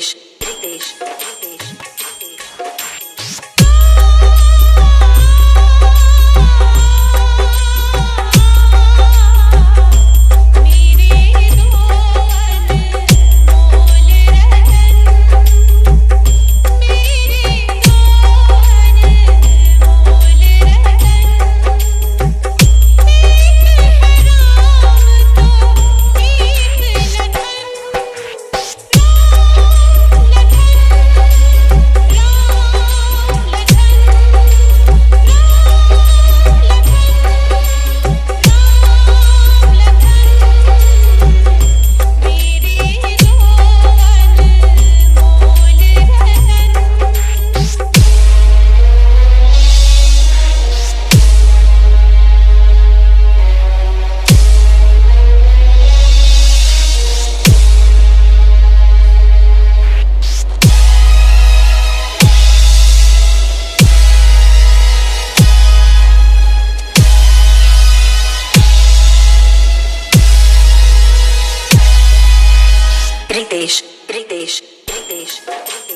Station. Rités, rités, rités, rités.